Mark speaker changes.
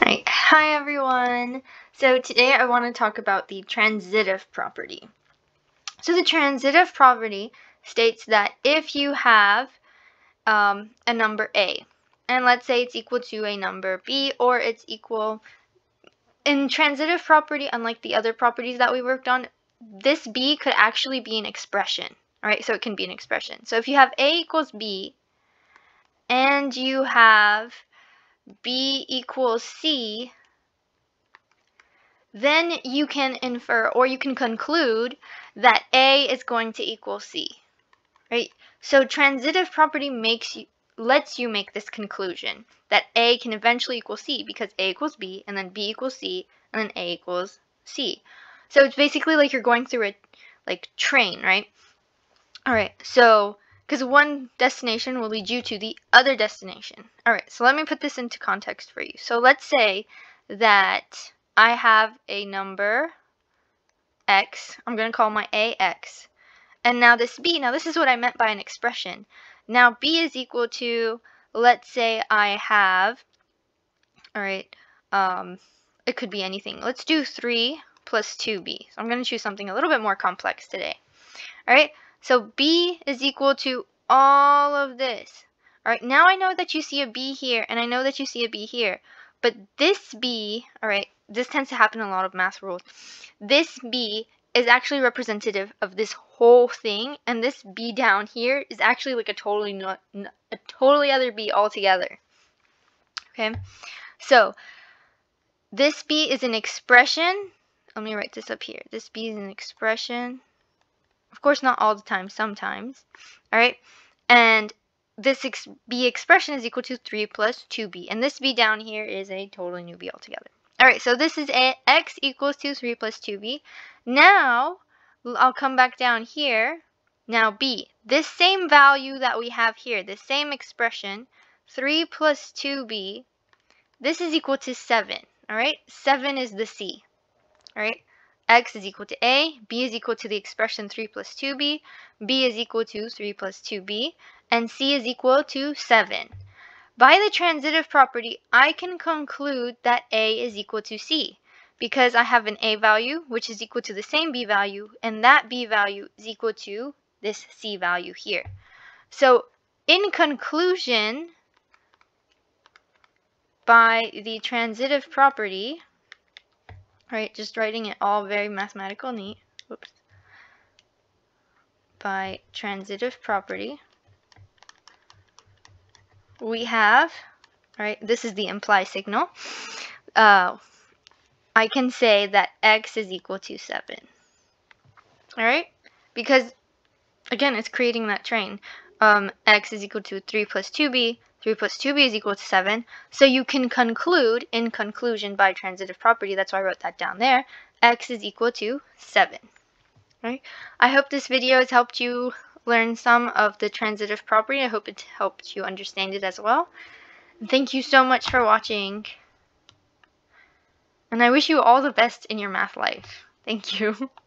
Speaker 1: Right. Hi everyone! So today I want to talk about the transitive property. So the transitive property states that if you have um, a number a, and let's say it's equal to a number b, or it's equal, in transitive property, unlike the other properties that we worked on, this b could actually be an expression. Alright, so it can be an expression. So if you have a equals b, and you have b equals c, then you can infer or you can conclude that a is going to equal c. Right? So transitive property makes you lets you make this conclusion that a can eventually equal c because a equals b and then b equals c and then a equals c. So it's basically like you're going through a like train, right? All right. So because one destination will lead you to the other destination. Alright, so let me put this into context for you. So let's say that I have a number x, I'm going to call my ax, and now this b, now this is what I meant by an expression. Now b is equal to, let's say I have, alright, um, it could be anything. Let's do 3 plus 2b. So I'm going to choose something a little bit more complex today. Alright, so b is equal to all of this. Alright, now I know that you see a b here, and I know that you see a b here. But this b, alright, this tends to happen in a lot of math rules. This b is actually representative of this whole thing, and this b down here is actually like a totally not, a totally other b altogether. Okay, so this b is an expression. Let me write this up here. This b is an expression of course, not all the time, sometimes. All right. And this ex b expression is equal to 3 plus 2b. And this b down here is a totally new b altogether. All right. So this is a x equals to 3 plus 2b. Now, I'll come back down here. Now b, this same value that we have here, the same expression, 3 plus 2b, this is equal to 7. All right. 7 is the c. All right x is equal to a, b is equal to the expression 3 plus 2b, b is equal to 3 plus 2b, and c is equal to 7. By the transitive property, I can conclude that a is equal to c because I have an a value which is equal to the same b value and that b value is equal to this c value here. So in conclusion, by the transitive property, right? Just writing it all very mathematical neat. Oops. By transitive property, we have, right, this is the imply signal. Uh, I can say that x is equal to 7. Alright? Because, again, it's creating that train. Um, x is equal to 3 plus 2b, 3 plus 2b is equal to 7. So you can conclude, in conclusion by transitive property, that's why I wrote that down there, x is equal to 7. Right? I hope this video has helped you learn some of the transitive property. I hope it helped you understand it as well. thank you so much for watching. And I wish you all the best in your math life. Thank you.